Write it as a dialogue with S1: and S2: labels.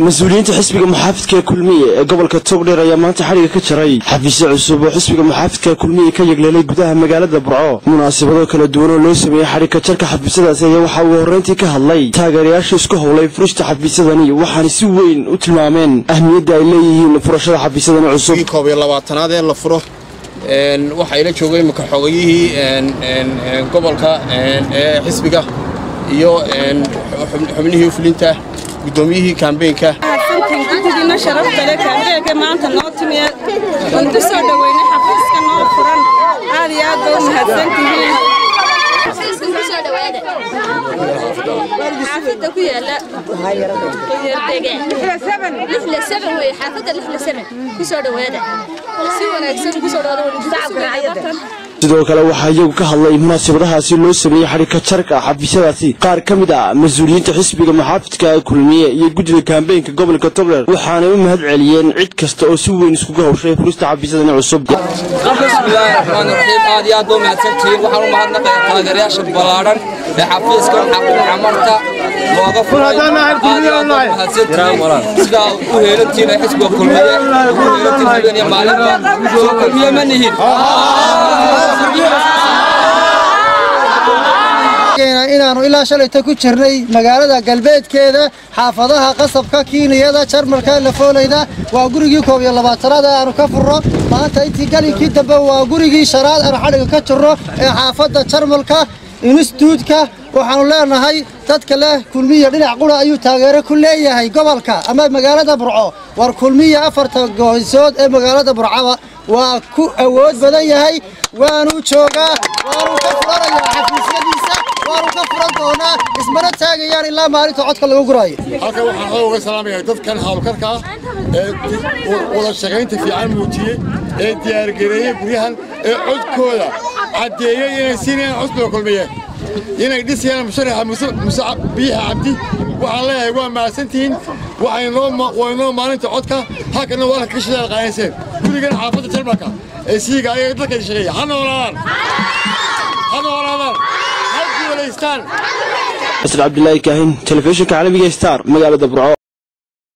S1: mas'uuliyiinta xisbiga muxaafidka kulmiye ee gobolka togdheer ayaa maanta xadhiga ka jaray xafiisyo cusub oo xisbiga muxaafidka kulmiye ka yegleelay gudaha magaalada burco. Munaasabado kala duwan oo loo sameeyey xadhigka jarka xafiisyadaasi ayaa waxaa uu horreyntii ka hadlay. Taageerayaasha isku howlay furista xafiisyadani waxaana si weyn u tilmaameen ahmiyadda ay leeyihiin furashada xafiisyadani cusub.
S2: Koob iyo labaatanaad ee la furo waxaa ila joogay imika xogayihii gobolka ee xisbiga iyo xubnihii fulinta guddoomiyihii kaambeynka
S3: guddigiina sharafta leh kaambeynka maanta noo timiye waan ku soo dhoweynay xafiiska noo furan aad iyo aad baa u mahadsantihiin
S4: xaafada ku yaalla xaafada ku soo dhawaada si wanaagsan ku soo dhawaada
S1: sidoo kale waxaa iyagu ka hadlay munaasabadahaasi loo sameeyey xadhigka jarka xafiisyadaasi. qaar ka mid ah mas'uuliyiinta xisbiga muxaafidka kulmiye iyo guddiga kaambeynka gobolka togdheer waxaanay u mahad celiyeen cid kasta oo si weyn iskuga hawshay furista xafiisyadani cusub.
S5: Bismillaahi raxmaani raxiim aad iyo aad baa mahadsantihiin. Waxaan u mahadnaqayaa taageerayaasha ballaadhan ee xafiiska xamarta looga furay aad iyo aad baa mahadsantihiin sidaa u heelantiin ee xisbiga kulmiye ugu heelantiin habeen iyo maalinba soo kulmiye ma nihin.
S6: Inaannu ilaa shalayta ku jirnay magaalada galbeedkeeda xaafadaha qasabka kiiniyada jarmalka lafoolayda waa gurigii koob iyo labaatanaad ee aanu ka furno maanta intii galinkii dambe waa gurigii shanaad aanu xadhiga ka jirno ee xaafadda jarmalka instituutka waxaannu leenahay dadka leh kulmiya dhinac qura ayuu taageero ku leeyahay gobolka ama magaalada burco war kulmiya afarta goysood ee magaalada burcaba waa ku awood badan yahay waanu joogaa waanu ka furanayaa xafiisyadiisa waanu ka furan doonaa ismana taagayaan ilaa maalinta codka lagu guraayo
S7: halkan waxaan xoog uga salaamayaa dadkan hawlkarka ah ee wada shaqaynta fiican muujiyey ee diyaargareeyey guryahan ee codkooda caddeeyey inay siinayaan cusbiga kulmiye. Inay dhisayaan musharaxa muse biixa cabdi. Waxaan leeyahay waa mahadsantihiin waynoo maalinta codka. Halkana waa ka shidaal qaadayseen gurigan xaafadda jarmalka. Ee siiga ayaga dadka shaqeeya. Ha noolaadaan ha noolaadaan ha guulaystaan
S1: asr cabdilaahi kaahin telefishinka caalamiga star magaalada burco